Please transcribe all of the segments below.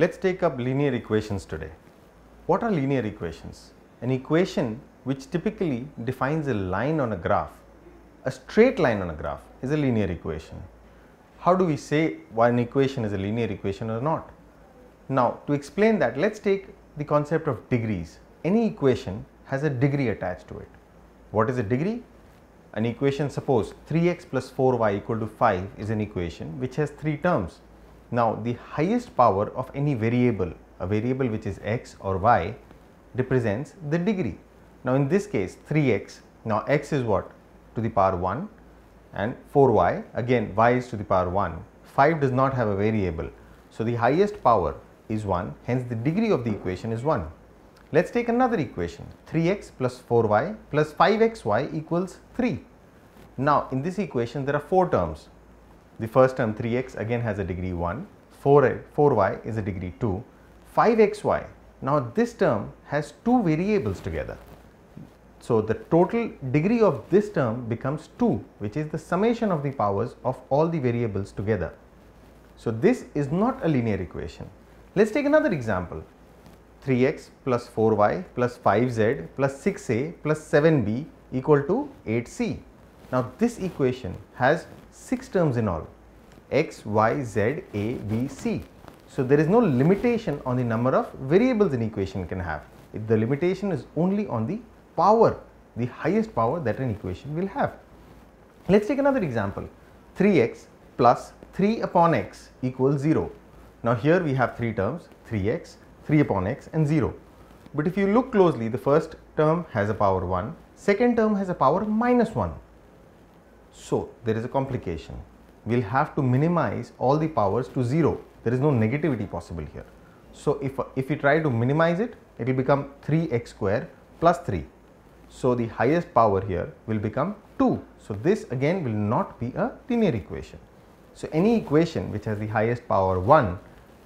Let's take up linear equations today. What are linear equations? An equation which typically defines a line on a graph, a straight line on a graph is a linear equation. How do we say why an equation is a linear equation or not? Now, to explain that, let's take the concept of degrees. Any equation has a degree attached to it. What is a degree? An equation suppose 3x plus 4y equal to 5 is an equation which has three terms. Now, the highest power of any variable, a variable which is x or y represents the degree. Now, in this case 3x, now x is what? To the power 1 and 4y, again y is to the power 1. 5 does not have a variable. So, the highest power is 1, hence the degree of the equation is 1. Let us take another equation 3x plus 4y plus 5xy equals 3. Now, in this equation there are 4 terms. The first term 3x again has a degree 1, 4, 4y is a degree 2, 5xy. Now, this term has two variables together. So, the total degree of this term becomes 2 which is the summation of the powers of all the variables together. So, this is not a linear equation. Let us take another example 3x plus 4y plus 5z plus 6a plus 7b equal to 8c. Now, this equation has 6 terms in all x, y, z, a, b, c. So, there is no limitation on the number of variables an equation can have. If the limitation is only on the power, the highest power that an equation will have. Let us take another example 3x plus 3 upon x equals 0. Now, here we have 3 terms 3x, 3 upon x and 0. But if you look closely the first term has a power 1, second term has a power minus 1. So, there is a complication. We will have to minimize all the powers to 0. There is no negativity possible here. So, if, if we try to minimize it, it will become 3x square plus 3. So, the highest power here will become 2. So, this again will not be a linear equation. So, any equation which has the highest power 1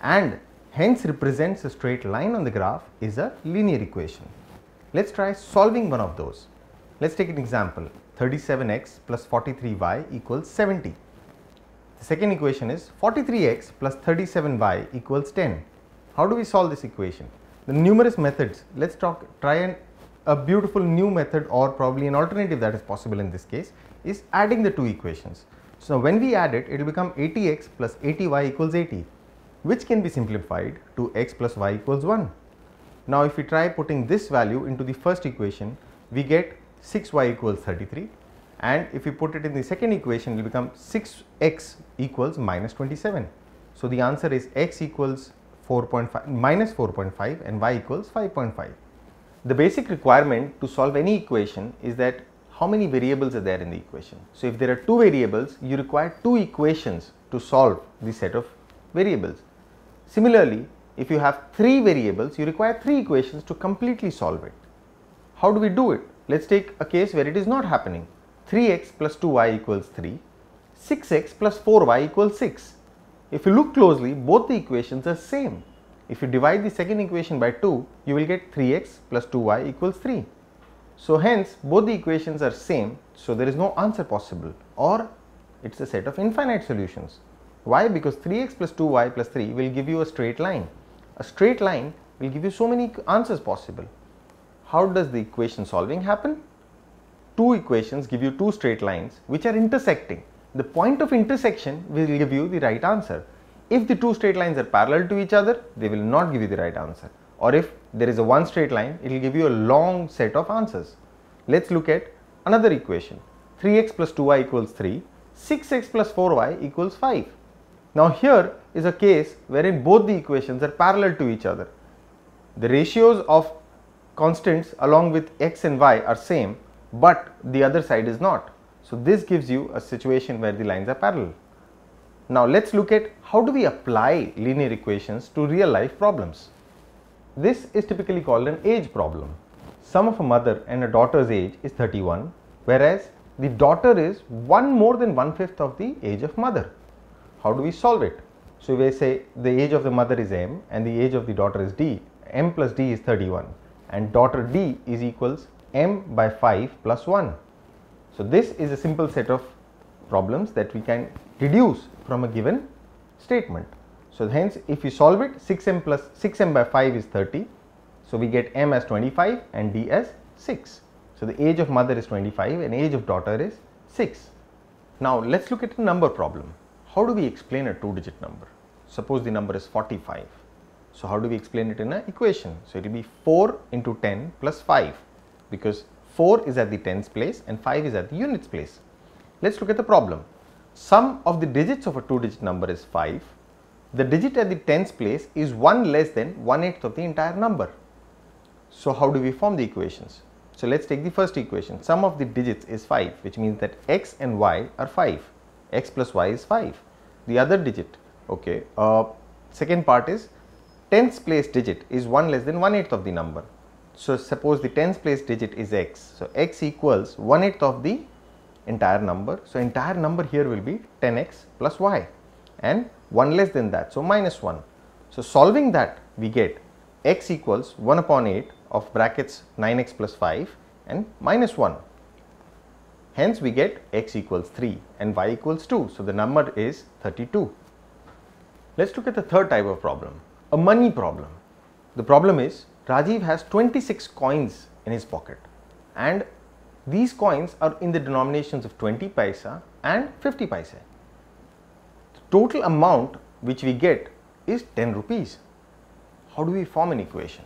and hence represents a straight line on the graph is a linear equation. Let us try solving one of those. Let us take an example 37x plus 43y equals 70. The second equation is 43x plus 37y equals 10. How do we solve this equation? The numerous methods, let us talk try and a beautiful new method or probably an alternative that is possible in this case is adding the two equations. So, when we add it, it will become 80x plus 80y equals 80 which can be simplified to x plus y equals 1. Now, if we try putting this value into the first equation, we get 6y equals 33 and if we put it in the second equation, it will become 6x equals minus 27. So, the answer is x equals 4.5 minus 4.5 and y equals 5.5. The basic requirement to solve any equation is that how many variables are there in the equation. So, if there are two variables, you require two equations to solve the set of variables. Similarly, if you have three variables, you require three equations to completely solve it. How do we do it? Let us take a case where it is not happening. 3x plus 2y equals 3, 6x plus 4y equals 6. If you look closely, both the equations are same. If you divide the second equation by 2, you will get 3x plus 2y equals 3. So, hence both the equations are same, so there is no answer possible or it is a set of infinite solutions. Why? Because 3x plus 2y plus 3 will give you a straight line. A straight line will give you so many answers possible. How does the equation solving happen? Two equations give you two straight lines which are intersecting. The point of intersection will give you the right answer. If the two straight lines are parallel to each other, they will not give you the right answer. Or if there is a one straight line, it will give you a long set of answers. Let us look at another equation. 3x plus 2y equals 3, 6x plus 4y equals 5. Now, here is a case wherein both the equations are parallel to each other. The ratios of constants along with x and y are same, but the other side is not. So, this gives you a situation where the lines are parallel. Now, let us look at how do we apply linear equations to real life problems. This is typically called an age problem. Sum of a mother and a daughter's age is 31, whereas the daughter is one more than one fifth of the age of mother. How do we solve it? So, we say the age of the mother is m and the age of the daughter is d, m plus d is 31 and daughter d is equals m by 5 plus 1. So, this is a simple set of problems that we can deduce from a given statement. So, hence if we solve it 6m plus 6m by 5 is 30. So, we get m as 25 and d as 6. So, the age of mother is 25 and age of daughter is 6. Now, let us look at a number problem. How do we explain a 2 digit number? Suppose the number is 45. So, how do we explain it in an equation? So, it will be 4 into 10 plus 5 because 4 is at the tens place and 5 is at the units place. Let us look at the problem. Sum of the digits of a 2 digit number is 5. The digit at the tens place is 1 less than 1 eighth of the entire number. So, how do we form the equations? So, let us take the first equation. Sum of the digits is 5 which means that x and y are 5. x plus y is 5. The other digit, okay, uh, second part is tens place digit is 1 less than 1 eighth of the number. So, suppose the tens place digit is x. So, x equals 1 eighth of the entire number. So, entire number here will be 10x plus y and 1 less than that. So, minus 1. So, solving that we get x equals 1 upon 8 of brackets 9x plus 5 and minus 1. Hence, we get x equals 3 and y equals 2. So, the number is 32. Let us look at the third type of problem a money problem. The problem is Rajiv has 26 coins in his pocket and these coins are in the denominations of 20 paisa and 50 paisa. The total amount which we get is 10 rupees. How do we form an equation?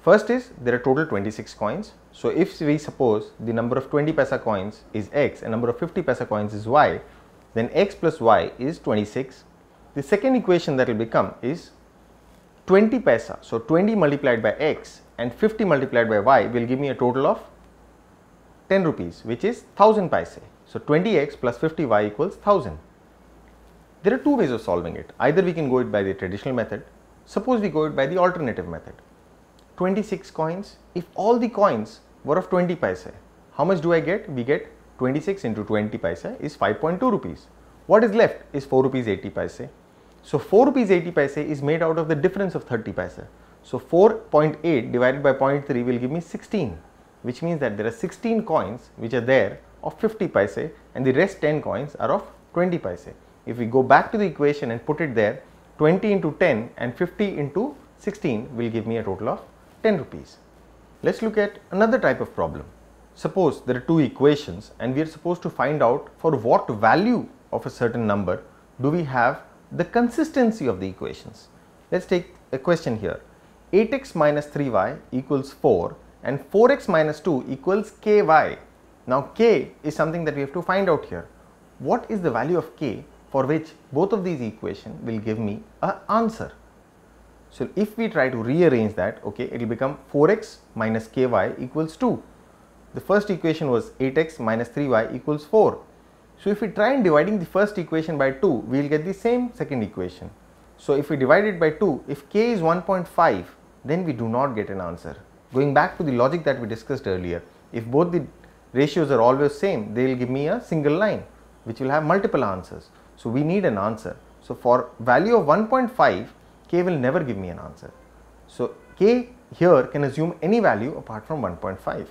First is there are total 26 coins. So, if we suppose the number of 20 paisa coins is x and number of 50 paisa coins is y, then x plus y is 26. The second equation that will become is 20 paisa. So, 20 multiplied by x and 50 multiplied by y will give me a total of 10 rupees which is 1000 paise. So, 20x plus 50y equals 1000. There are two ways of solving it. Either we can go it by the traditional method. Suppose we go it by the alternative method. 26 coins. If all the coins were of 20 paise, how much do I get? We get 26 into 20 paise is 5.2 rupees. What is left is 4 rupees 80 paise. So 4 rupees 80 paise is made out of the difference of 30 paise. So 4.8 divided by 0.3 will give me 16 which means that there are 16 coins which are there of 50 paise and the rest 10 coins are of 20 paise. If we go back to the equation and put it there 20 into 10 and 50 into 16 will give me a total of 10 rupees. Let us look at another type of problem. Suppose there are two equations and we are supposed to find out for what value of a certain number do we have the consistency of the equations. Let us take a question here 8x minus 3y equals 4 and 4x minus 2 equals ky. Now k is something that we have to find out here. What is the value of k for which both of these equations will give me an answer? So if we try to rearrange that, okay, it will become 4x minus ky equals 2. The first equation was 8x minus 3y equals 4. So, if we try and dividing the first equation by 2, we will get the same second equation. So, if we divide it by 2, if k is 1.5, then we do not get an answer. Going back to the logic that we discussed earlier, if both the ratios are always same, they will give me a single line which will have multiple answers. So, we need an answer. So, for value of 1.5, k will never give me an answer. So, k here can assume any value apart from 1.5.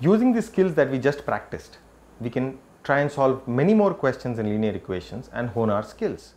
Using the skills that we just practiced, we can try and solve many more questions in linear equations and hone our skills.